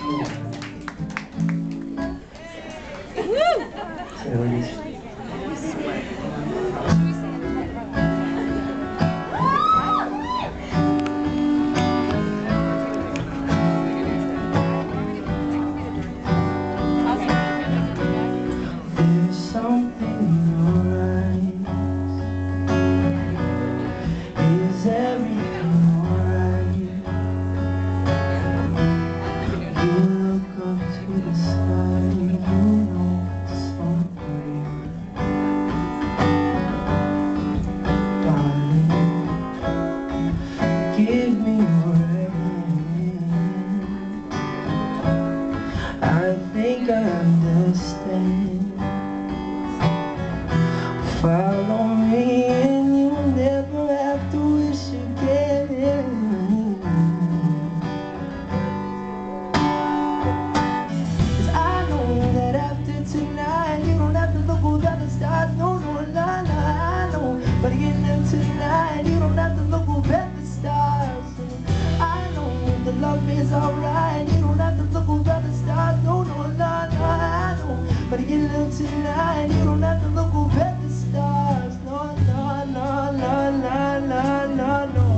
うん。it's alright. You don't have to look over the stars. No, no, no, no, I know. But you look tonight. You don't have to look over the stars. No, no, no, no, no, no, no, no.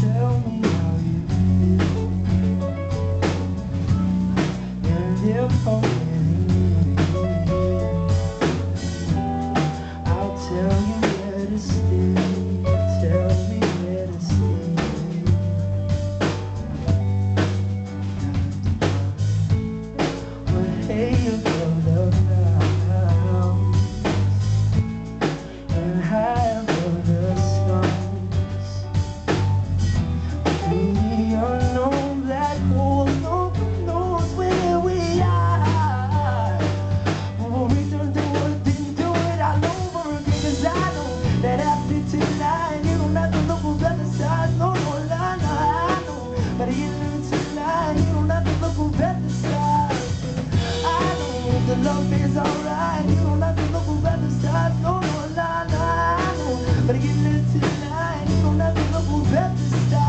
Tell me how you feel. And if the love is alright. You don't have to look for at the No, No, no, la, la. But again, tonight, you don't have to look for at the.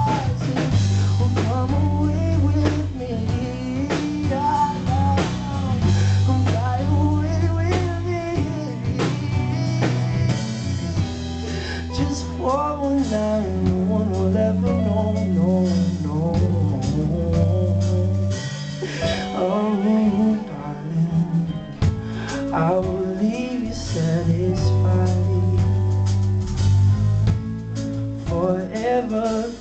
I will leave you satisfied forever.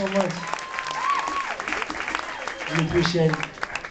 so much. We appreciate it.